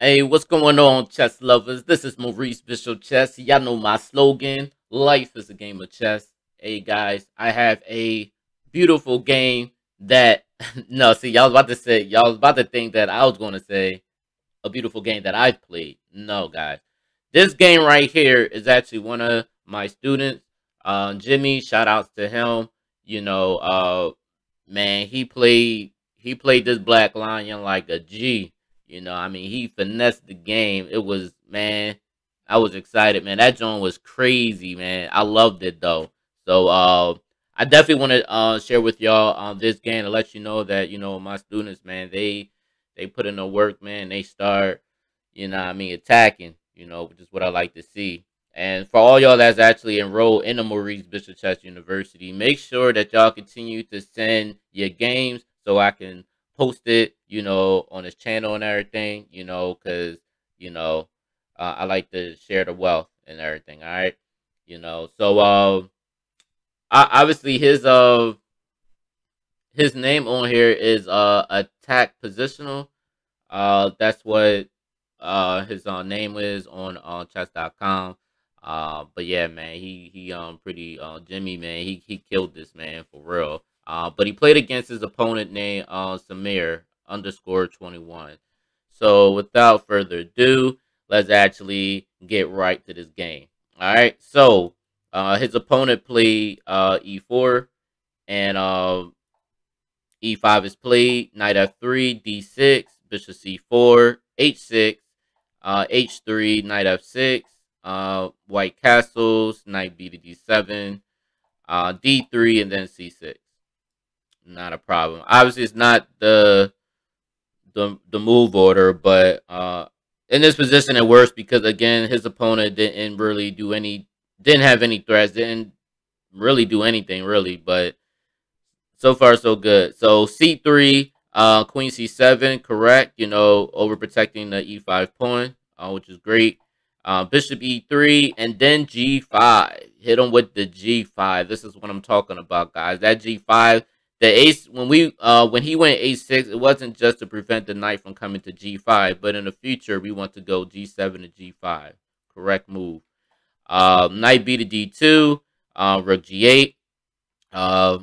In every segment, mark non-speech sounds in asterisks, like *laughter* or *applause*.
Hey, what's going on, chess lovers? This is Maurice Bishop Chess. Y'all know my slogan life is a game of chess. Hey, guys, I have a beautiful game that, *laughs* no, see, y'all was about to say, y'all was about to think that I was going to say a beautiful game that I've played. No, guys. This game right here is actually one of my students, uh, Jimmy. Shout outs to him. You know, uh, man, he played, he played this Black Lion like a G you know, I mean, he finessed the game. It was, man, I was excited, man. That joint was crazy, man. I loved it though. So, uh, I definitely want to uh share with y'all um this game to let you know that you know my students, man, they they put in the work, man. They start, you know, I mean, attacking, you know, which is what I like to see. And for all y'all that's actually enrolled in the Maurice Bishop Chess University, make sure that y'all continue to send your games so I can post it, you know, on his channel and everything, you know, because, you know, uh, I like to share the wealth and everything, all right? You know, so, uh, I, obviously his, uh, his name on here is, uh, attack positional. Uh, that's what, uh, his, uh, name is on, on chess.com. Uh, but yeah, man, he, he, um, pretty, uh, Jimmy, man, he, he killed this man for real. Uh, but he played against his opponent named uh, Samir underscore 21. So without further ado, let's actually get right to this game. All right. So uh, his opponent played uh, e4 and uh, e5 is played. Knight f3, d6, bishop c4, h6, uh, h3, knight f6, uh, white castles, knight b to d7, uh, d3, and then c6 not a problem. Obviously, it's not the the the move order, but uh, in this position it works because again, his opponent didn't really do any, didn't have any threats, didn't really do anything really. But so far so good. So c three, uh, queen c7, correct. You know, overprotecting the e5 pawn, uh, which is great. Uh, bishop e3 and then g5. Hit him with the g5. This is what I'm talking about, guys. That g5 the ace when we uh when he went a6 it wasn't just to prevent the knight from coming to g5 but in the future we want to go g7 to g5 correct move. Uh knight b to d2 uh rook g8 uh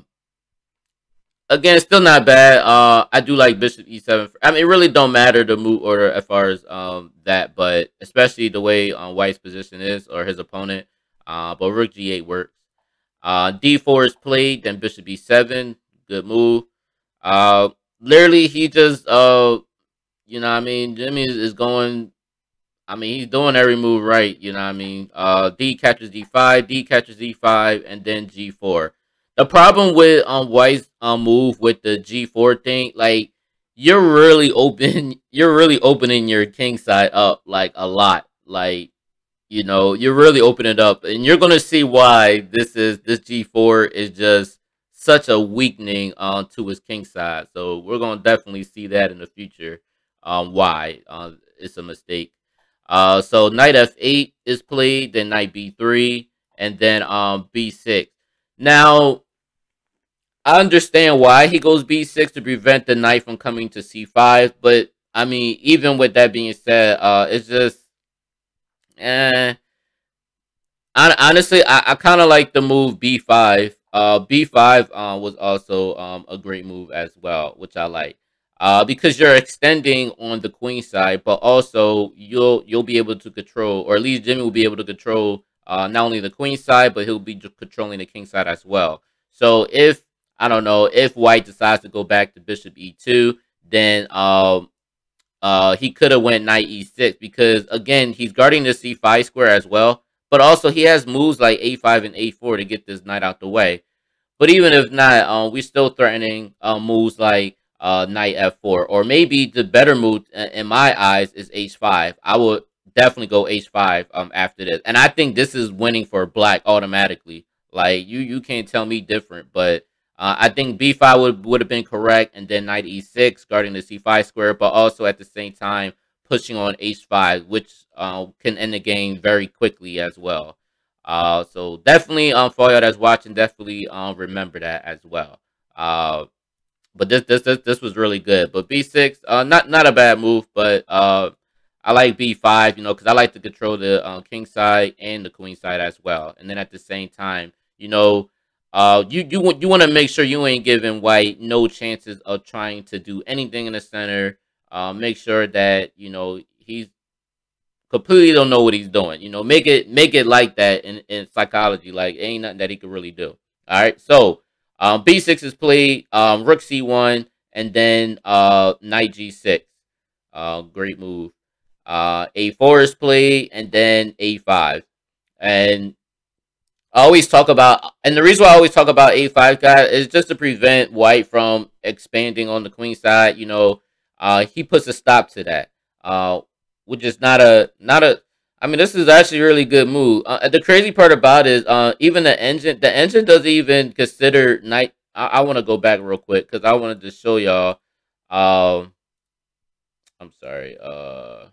again still not bad. Uh i do like bishop e7 i mean it really don't matter the move order as far as um that but especially the way uh, white's position is or his opponent uh but rook g8 works. Uh d4 is played then bishop e7 good move. Uh, literally, he just, uh, you know, I mean, Jimmy is, going. I mean, he's doing every move right. You know, I mean, uh, D catches D5, D catches D5, and then G4. The problem with um White's um move with the G4 thing, like you're really open, *laughs* you're really opening your king side up like a lot. Like, you know, you're really opening it up, and you're gonna see why this is this G4 is just such a weakening uh, to his king side. So we're going to definitely see that in the future. Um, why uh, it's a mistake. Uh, so knight f8 is played, then knight b3, and then um b6. Now, I understand why he goes b6 to prevent the knight from coming to c5, but I mean, even with that being said, uh, it's just, eh. honestly, I, I kind of like the move b5 uh, B5 uh, was also um, a great move as well, which I like. Uh, because you're extending on the queen side, but also you'll you'll be able to control, or at least Jimmy will be able to control uh, not only the queen side, but he'll be controlling the king side as well. So if I don't know if White decides to go back to Bishop E2, then um uh he could have went Knight E6 because again he's guarding the C5 square as well. But also he has moves like a5 and a4 to get this knight out the way. But even if not, um, we're still threatening uh, moves like uh, knight f4. Or maybe the better move in my eyes is h5. I would definitely go h5 um, after this. And I think this is winning for black automatically. Like, you, you can't tell me different. But uh, I think b5 would, would have been correct. And then knight e6, guarding the c5 square. But also at the same time, pushing on h5, which uh, can end the game very quickly as well. Uh, so definitely, um, for y'all that's watching, definitely um, remember that as well. Uh, but this this this this was really good. But b6, uh, not not a bad move, but uh, I like b5, you know, because I like to control the uh, king side and the queen side as well. And then at the same time, you know, uh, you you want you want to make sure you ain't giving white no chances of trying to do anything in the center. Uh, make sure that you know he's completely don't know what he's doing. You know, make it make it like that in, in psychology. Like ain't nothing that he could really do. All right, so um, b6 is played, um, rook c1, and then uh, knight g6. Uh, great move. Uh, a4 is played, and then a5. And I always talk about, and the reason why I always talk about a5, guys, is just to prevent white from expanding on the queen side. You know, uh, he puts a stop to that. Uh, which is not a not a. I mean, this is actually really good move. Uh, the crazy part about is, uh, even the engine, the engine doesn't even consider knight. I, I want to go back real quick because I wanted to show y'all. Um, I'm sorry. Uh,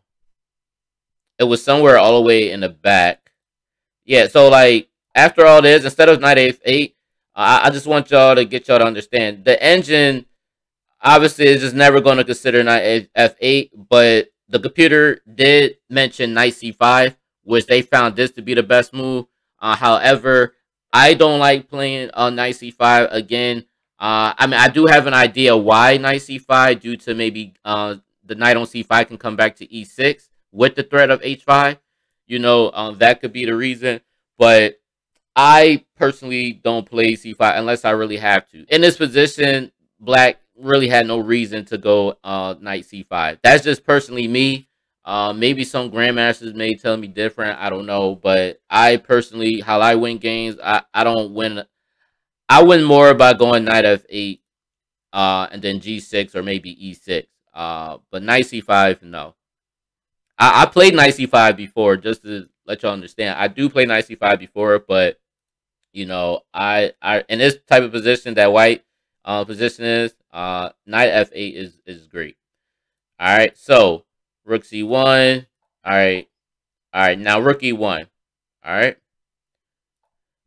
it was somewhere all the way in the back. Yeah, so like after all this, instead of knight f8, I, I just want y'all to get y'all to understand the engine. Obviously, is just never going to consider knight f8, but the computer did mention knight c5, which they found this to be the best move. Uh, however, I don't like playing on uh, knight c5 again. Uh, I mean, I do have an idea why knight c5, due to maybe uh, the knight on c5 can come back to e6 with the threat of h5. You know, um, that could be the reason. But I personally don't play c5 unless I really have to. In this position, black really had no reason to go uh, knight c5. That's just personally me. Uh, maybe some grandmasters may tell me different. I don't know, but I personally, how I win games, I, I don't win. I win more by going knight f8, uh, and then g6 or maybe e6. Uh, but knight c5, no. I, I played knight c5 before, just to let y'all understand. I do play knight c5 before, but you know, I I in this type of position that white uh, position is, uh, knight f8 is, is great. All right, so rook c1. All right, all right. Now rook e1. All right.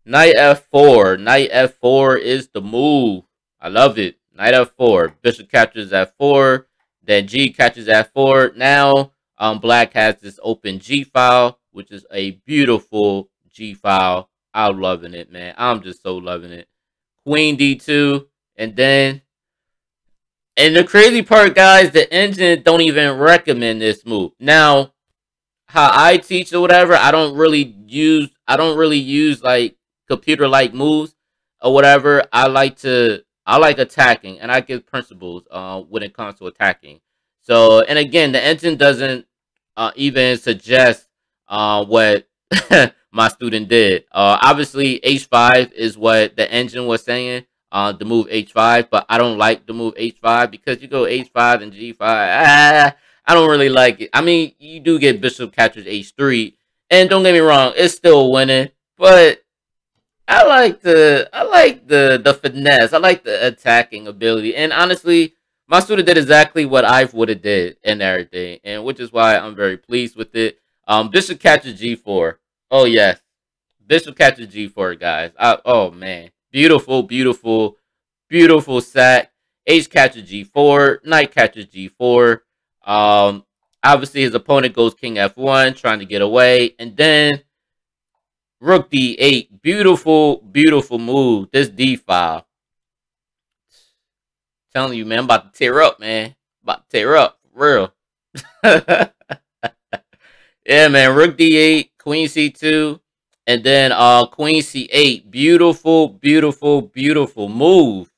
Knight f4. Knight f4 is the move. I love it. Knight f4. Bishop captures f4. Then g catches f4. Now um, black has this open g file, which is a beautiful g file. I'm loving it, man. I'm just so loving it. Queen d2. And then, and the crazy part, guys, the engine don't even recommend this move. Now, how I teach or whatever, I don't really use, I don't really use like computer like moves or whatever. I like to, I like attacking and I give principles uh, when it comes to attacking. So, and again, the engine doesn't uh, even suggest uh, what *laughs* my student did. Uh, obviously, H5 is what the engine was saying uh, the move h5, but I don't like the move h5 because you go h5 and g5. Ah, *laughs* I don't really like it. I mean, you do get bishop captures h3, and don't get me wrong, it's still winning, but I like the I like the the finesse. I like the attacking ability, and honestly, my student did exactly what I would have did and everything, and which is why I'm very pleased with it. Um, bishop catches g4. Oh yes, bishop catches g4, guys. I, oh man Beautiful, beautiful, beautiful sack. Ace catches G4. Knight catches G4. Um, obviously, his opponent goes King F1, trying to get away. And then Rook D8. Beautiful, beautiful move. This D file. Telling you, man, I'm about to tear up, man. About to tear up. real. *laughs* yeah, man. Rook D8, Queen C2. And then uh Queen C8. Beautiful, beautiful, beautiful move.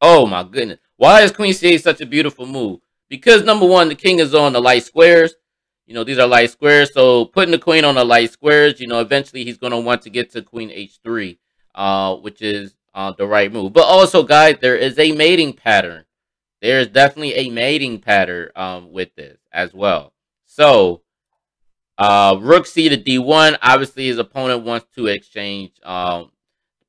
Oh my goodness. Why is Queen C8 such a beautiful move? Because number one, the king is on the light squares. You know, these are light squares. So putting the queen on the light squares, you know, eventually he's going to want to get to queen h3, uh, which is uh, the right move. But also, guys, there is a mating pattern. There is definitely a mating pattern um, with this as well. So uh, rook c to d1. Obviously, his opponent wants to exchange um,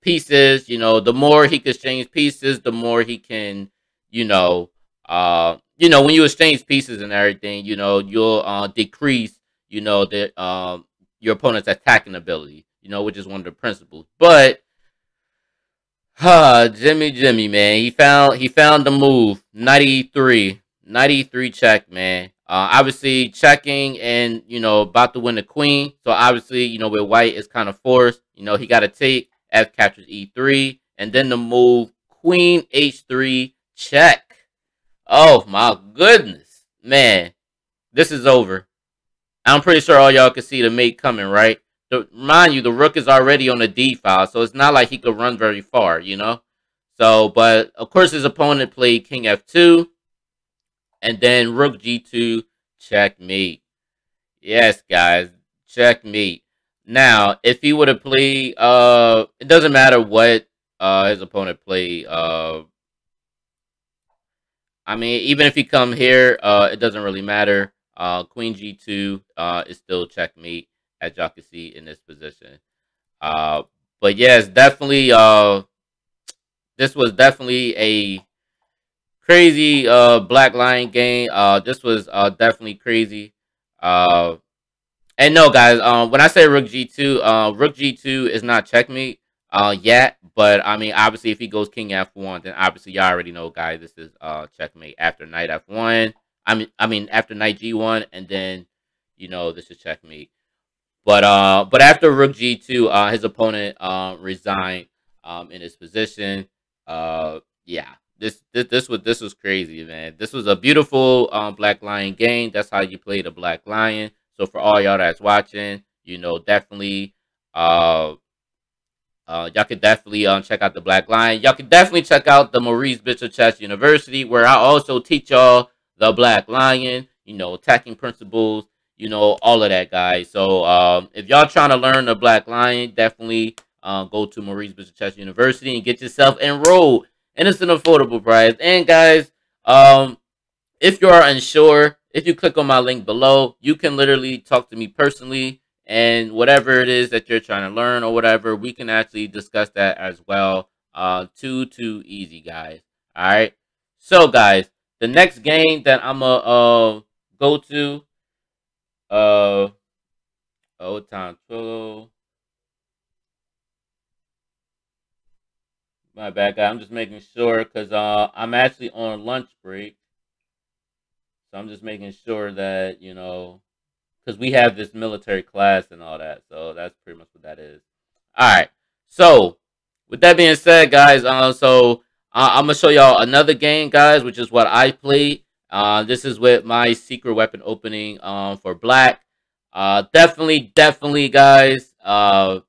pieces. You know, the more he can exchange pieces, the more he can, you know, uh, you know, when you exchange pieces and everything, you know, you'll uh, decrease, you know, the um, your opponent's attacking ability. You know, which is one of the principles. But uh, Jimmy, Jimmy, man, he found he found the move. knight e3, 93 check, man. Uh, obviously checking and you know about to win the queen. So obviously you know with white is kind of forced. You know he got to take f captures e3 and then the move queen h3 check. Oh my goodness, man, this is over. I'm pretty sure all y'all can see the mate coming, right? The, mind you, the rook is already on the d file, so it's not like he could run very far, you know. So, but of course his opponent played king f2 and then rook g2 checkmate. Yes, guys, checkmate. Now, if he would have played, uh, it doesn't matter what uh his opponent played. Uh, I mean, even if he come here, uh, it doesn't really matter. Uh, queen g2 uh is still checkmate, as y'all can see in this position. Uh, but yes, definitely. Uh, this was definitely a crazy uh Black Lion game. Uh, this was uh definitely crazy. Uh, and no, guys. Um, when I say Rook G2, uh, Rook G2 is not checkmate. Uh, yet, but I mean, obviously, if he goes King F1, then obviously y'all already know, guys. This is uh checkmate after Knight F1. I mean, I mean after Knight G1, and then you know this is checkmate. But uh, but after Rook G2, uh, his opponent uh resigned um in his position. Uh, yeah, this this this was this was crazy, man. This was a beautiful um Black Lion game. That's how you play the Black Lion. So for all y'all that's watching, you know, definitely uh uh, y'all can definitely um, check out the Black Lion. Y'all can definitely check out the Maurice Bishop Chess University, where I also teach y'all the Black Lion, you know, attacking principles, you know, all of that, guys. So um, if y'all trying to learn the Black Lion, definitely uh, go to Maurice Bishop Chess University and get yourself enrolled and it's an affordable price. And guys, um, if you are unsure, if you click on my link below, you can literally talk to me personally and whatever it is that you're trying to learn or whatever, we can actually discuss that as well. Uh, too, too easy, guys. All right. So, guys, the next game that I'm going to uh, go to, uh, oh, time, My bad, guy. I'm just making sure because uh, I'm actually on lunch break. So I'm just making sure that, you know, because we have this military class and all that. So that's pretty much what that is. All right. So with that being said, guys, uh, so uh, I'm going to show y'all another game, guys, which is what I played. Uh, this is with my secret weapon opening um, for black. Uh, definitely, definitely, guys, uh,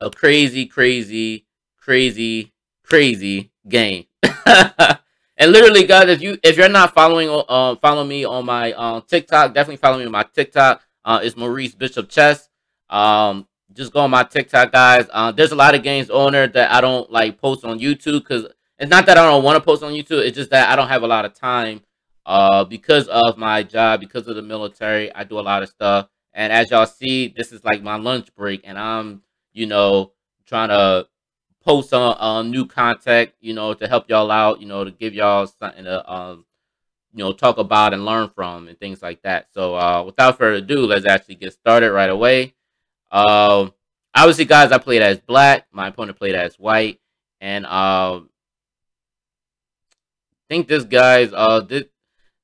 a crazy, crazy, crazy crazy game. *laughs* and literally, guys, if you if you're not following uh follow me on my uh, TikTok, definitely follow me on my TikTok. Uh, it's Maurice Bishop Chess. Um, just go on my TikTok, guys. Uh, there's a lot of games on there that I don't like post on YouTube because it's not that I don't want to post on YouTube. It's just that I don't have a lot of time. Uh, because of my job, because of the military, I do a lot of stuff. And as y'all see, this is like my lunch break, and I'm, you know, trying to post on uh, new content, you know, to help y'all out, you know, to give y'all something to, um, you know, talk about and learn from and things like that. So, uh, without further ado, let's actually get started right away. Uh, obviously, guys, I played as black. My opponent played as white, and uh, I think this guy's uh, this,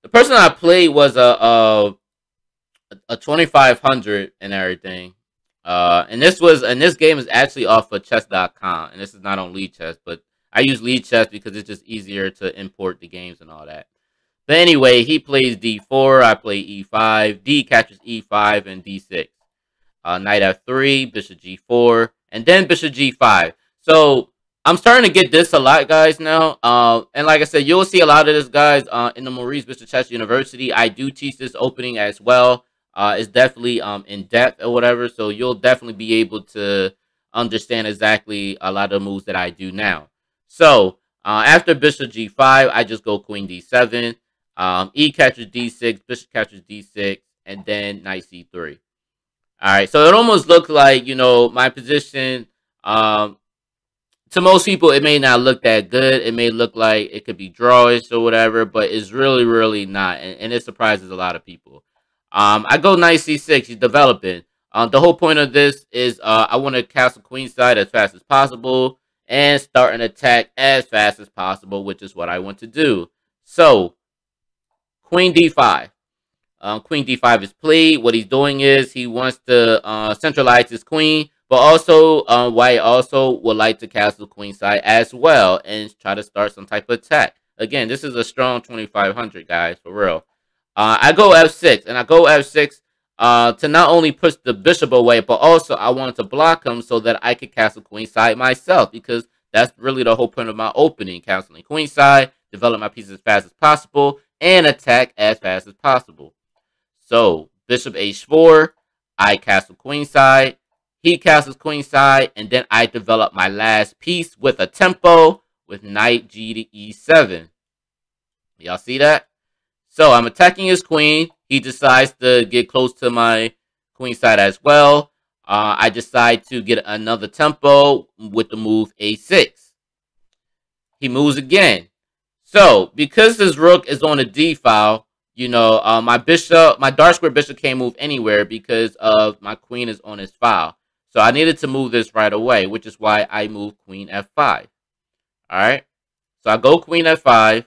the person I played was a a, a five hundred and everything. Uh, and this was and this game is actually off of chess.com and this is not on Lichess but I use Lichess because it's just easier to import the games and all that. But anyway, he plays d4, I play e5, d catches e5 and d6. Uh, knight f3, bishop g4, and then bishop g5. So I'm starting to get this a lot, guys, now. Uh, and like I said, you'll see a lot of this, guys, uh, in the Maurice Bishop Chess University. I do teach this opening as well uh, is definitely um, in depth or whatever. So you'll definitely be able to understand exactly a lot of moves that I do now. So uh, after bishop g5, I just go queen d7. Um, e catches d6, bishop catches d6, and then knight c3. All right, so it almost looks like, you know, my position, um, to most people, it may not look that good. It may look like it could be drawish or whatever, but it's really, really not. And, and it surprises a lot of people. Um, I go knight c6. He's developing. Um, the whole point of this is uh, I want to castle queenside as fast as possible and start an attack as fast as possible, which is what I want to do. So, queen d5. um, queen d5 is played. What he's doing is he wants to uh, centralize his queen, but also uh, white also would like to castle queen side as well and try to start some type of attack. Again, this is a strong 2500, guys, for real. Uh, I go f6, and I go f6 uh, to not only push the bishop away, but also I wanted to block him so that I could castle queenside myself, because that's really the whole point of my opening, castling queenside, develop my pieces as fast as possible, and attack as fast as possible. So, bishop h4, I castle queenside, he castles queenside, and then I develop my last piece with a tempo with knight g to e7. Y'all see that? So I'm attacking his queen. He decides to get close to my queen side as well. Uh, I decide to get another tempo with the move a6. He moves again. So because his rook is on a d file, you know, uh, my bishop, my dark square bishop can't move anywhere because of my queen is on his file. So I needed to move this right away, which is why I move queen f5. All right. So I go queen f5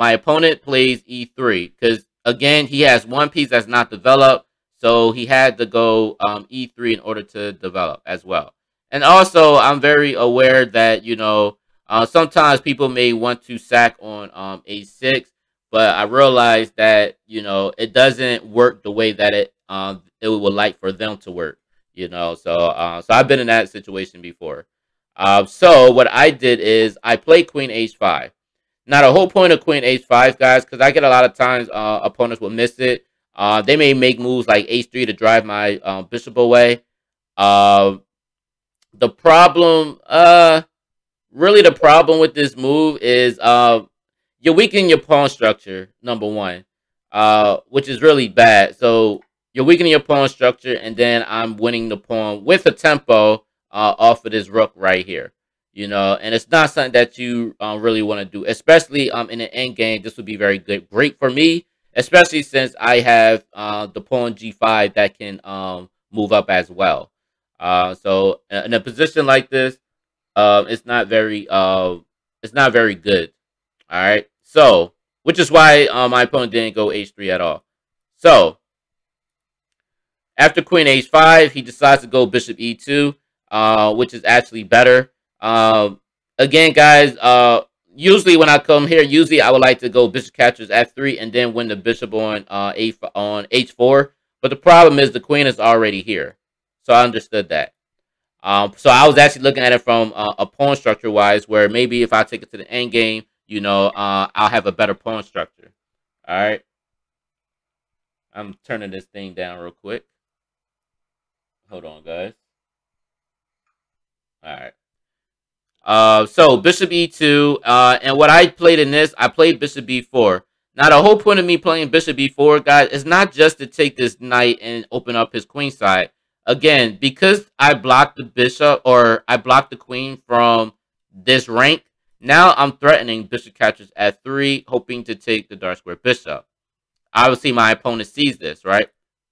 my opponent plays e3 because again he has one piece that's not developed so he had to go um, e3 in order to develop as well. And also i'm very aware that you know uh, sometimes people may want to sack on um, a6 but i realize that you know it doesn't work the way that it um, it would like for them to work you know so uh, so i've been in that situation before. Uh, so what i did is i played queen h5 now, the whole point of Queen H5, guys, because I get a lot of times uh, opponents will miss it. Uh, they may make moves like H3 to drive my uh, bishop away. Uh, the problem, uh, really the problem with this move is uh, you're weakening your pawn structure, number one, which is really bad. So you're weakening your pawn structure, and then I'm winning the pawn with a tempo off of this rook right here you know, and it's not something that you um, really want to do, especially um in an end game. This would be very good, great for me, especially since I have uh, the pawn g5 that can um move up as well. Uh, so in a position like this, um, it's not very uh, it's not very good. All right, so which is why uh, my opponent didn't go h3 at all. So after queen h5, he decides to go bishop e2, uh, which is actually better. Um, again, guys, uh, usually when I come here, usually I would like to go bishop captures f3 and then win the bishop on uh, a on h4. But the problem is the queen is already here. So I understood that. Um, so I was actually looking at it from uh, a pawn structure wise, where maybe if I take it to the end game, you know, uh, I'll have a better pawn structure. All right. I'm turning this thing down real quick. Hold on, guys. All right. Uh, so bishop e2, uh, and what I played in this, I played bishop b4. Now, the whole point of me playing bishop b4, guys, is not just to take this knight and open up his queen side. Again, because I blocked the bishop, or I blocked the queen from this rank, now I'm threatening bishop captures f3, hoping to take the dark square bishop. Obviously, my opponent sees this, right?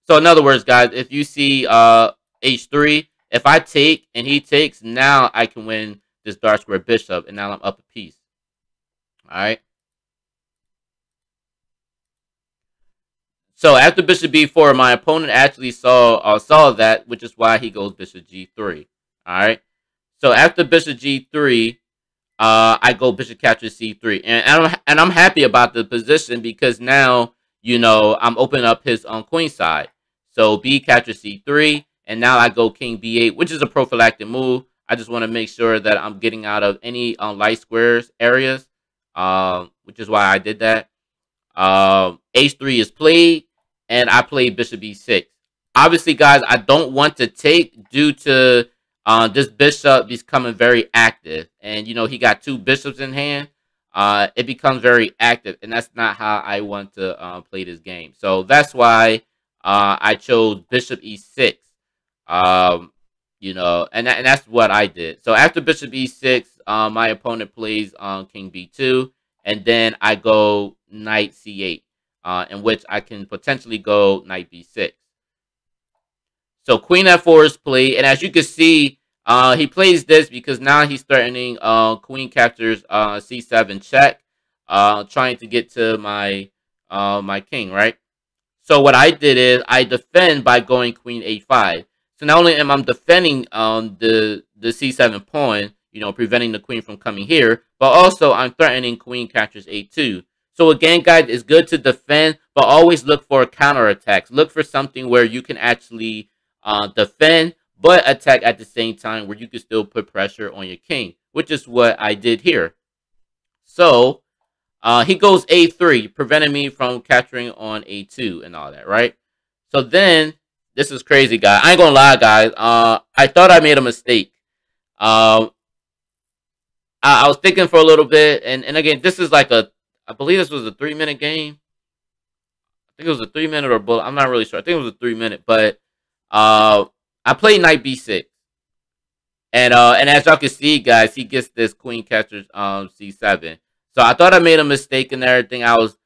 So, in other words, guys, if you see uh, h3, if I take and he takes, now I can win this dark square bishop, and now I'm up a piece. All right. So after bishop b4, my opponent actually saw uh, saw that, which is why he goes bishop g3. All right. So after bishop g3, uh, I go bishop captures c3, and and I'm, and I'm happy about the position because now you know I'm opening up his on queen side. So b captures c3, and now I go king b8, which is a prophylactic move. I just want to make sure that I'm getting out of any um, light squares areas, um, which is why I did that. Um, H3 is played, and I played bishop e6. Obviously, guys, I don't want to take due to uh, this bishop becoming very active. And, you know, he got two bishops in hand. Uh, it becomes very active, and that's not how I want to uh, play this game. So that's why uh, I chose bishop e6. Um, you know, and, and that's what I did. So after bishop e6, um, my opponent plays on um, king b2, and then I go knight c8, uh, in which I can potentially go knight b6. So queen f4 is played, and as you can see, uh, he plays this because now he's threatening uh, queen captures uh, c7 check, uh, trying to get to my uh, my king, right? So what I did is I defend by going queen a5. So not only am I defending um, the the c7 pawn, you know, preventing the queen from coming here, but also I'm threatening queen captures a2. So again, guys, it's good to defend, but always look for counterattacks. Look for something where you can actually uh, defend, but attack at the same time where you can still put pressure on your king, which is what I did here. So uh, he goes a3, preventing me from capturing on a2 and all that, right? So then, this is crazy, guys. I ain't gonna lie, guys. Uh, I thought I made a mistake. Um, I, I was thinking for a little bit, and, and again, this is like a I believe this was a three minute game. I think it was a three minute or bullet. I'm not really sure. I think it was a three minute, but uh, I played knight b6, and uh, and as y'all can see, guys, he gets this queen catcher um c7. So I thought I made a mistake and everything. I was,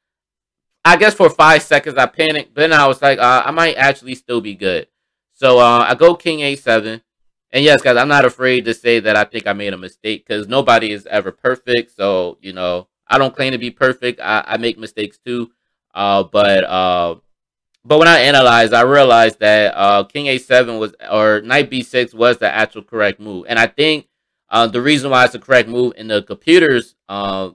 I guess, for five seconds I panicked, but then I was like, uh, I might actually still be good. So uh, I go king a7. And yes, guys, I'm not afraid to say that I think I made a mistake because nobody is ever perfect. So, you know, I don't claim to be perfect. I, I make mistakes too. Uh, but uh, but when I analyzed, I realized that uh, King A7 was or Knight B6 was the actual correct move, and I think uh, the reason why it's the correct move in the computer's uh,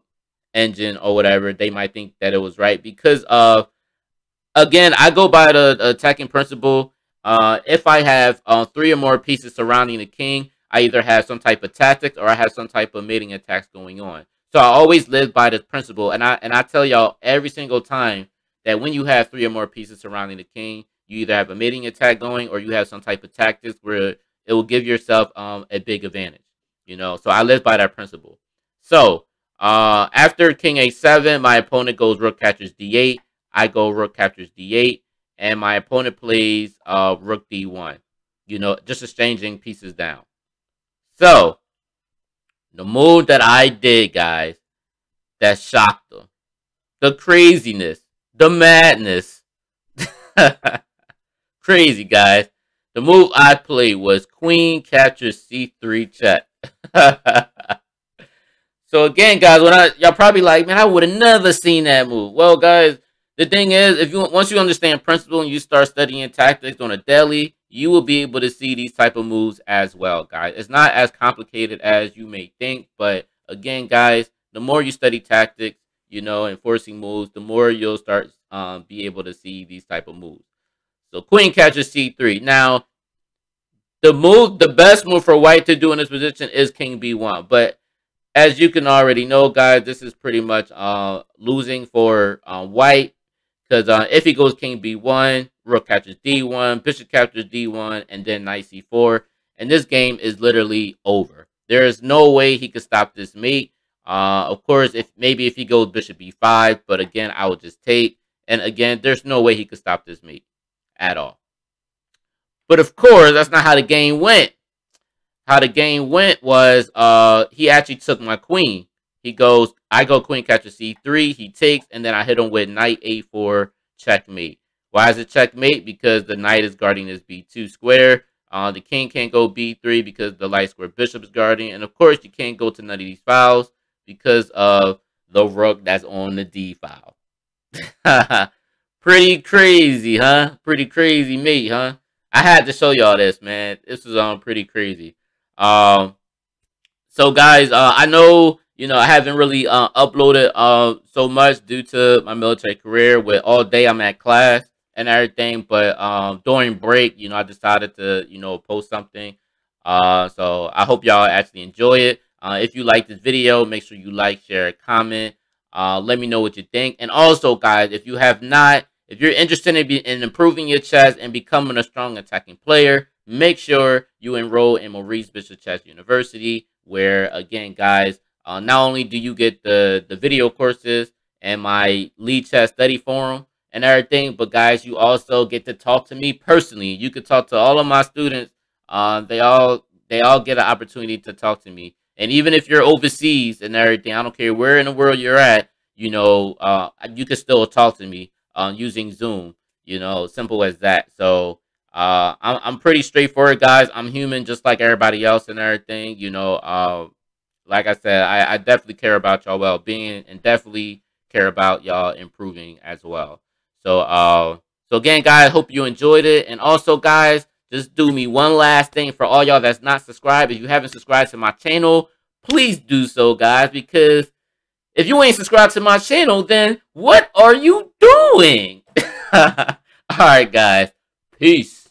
engine or whatever, they might think that it was right because of again, I go by the, attacking principle. Uh, if I have uh, three or more pieces surrounding the king, I either have some type of tactics or I have some type of mating attacks going on. So I always live by this principle, and I and I tell y'all every single time that when you have three or more pieces surrounding the king, you either have a mating attack going or you have some type of tactics where it will give yourself um, a big advantage. You know, so I live by that principle. So uh, after king a7, my opponent goes rook captures d8. I go rook captures d8, and my opponent plays uh, rook d1. You know, just exchanging pieces down. So the move that I did, guys, that shocked them. The craziness. The madness. *laughs* Crazy, guys. The move I played was Queen captures C3 check. *laughs* so again, guys, when I y'all probably like, man, I would have never seen that move. Well, guys, the thing is, if you once you understand principle and you start studying tactics on a daily, you will be able to see these type of moves as well, guys. It's not as complicated as you may think, but again, guys, the more you study tactics, you know, enforcing moves, the more you'll start um, be able to see these type of moves. So queen catches c3. Now, the move, the best move for white to do in this position is king b1. But as you can already know, guys, this is pretty much uh, losing for uh, white. Because uh, if he goes king b1, rook captures d1, bishop captures d1, and then knight c4. And this game is literally over. There is no way he could stop this mate. Uh, of course, if maybe if he goes bishop b5, but again, I would just take. And again, there's no way he could stop this mate at all. But of course, that's not how the game went. How the game went was uh he actually took my queen. He goes, I go queen captures c3, he takes, and then I hit him with knight a4 checkmate. Why is it checkmate? Because the knight is guarding this b2 square. Uh, the king can't go b3 because the light square bishop is guarding. And of course, you can't go to none of these files because of the rook that's on the d file. *laughs* Pretty crazy, huh? Pretty crazy mate, huh? I had to show y'all this, man. This is um pretty crazy. Um, so guys, uh, I know you know I haven't really uh, uploaded uh so much due to my military career. With all day I'm at class and everything. But um, during break, you know, I decided to, you know, post something. Uh, so I hope y'all actually enjoy it. Uh, if you like this video, make sure you like, share, comment. Uh, let me know what you think. And also, guys, if you have not, if you're interested in, be, in improving your chess and becoming a strong attacking player, make sure you enroll in Maurice Bishop Chess University, where, again, guys, uh, not only do you get the, the video courses and my Lichess study forum, and everything. But guys, you also get to talk to me personally. You could talk to all of my students. Uh, they all they all get an opportunity to talk to me. And even if you're overseas and everything, I don't care where in the world you're at, you know, uh, you can still talk to me uh, using Zoom. You know, simple as that. So uh, I'm I'm pretty straightforward, guys. I'm human, just like everybody else and everything. You know, uh, like I said, I, I definitely care about y'all well being and definitely care about y'all improving as well. So, uh, So again, guys, hope you enjoyed it. And also, guys, just do me one last thing for all y'all that's not subscribed. If you haven't subscribed to my channel, please do so, guys, because if you ain't subscribed to my channel, then what are you doing? *laughs* all right, guys. Peace.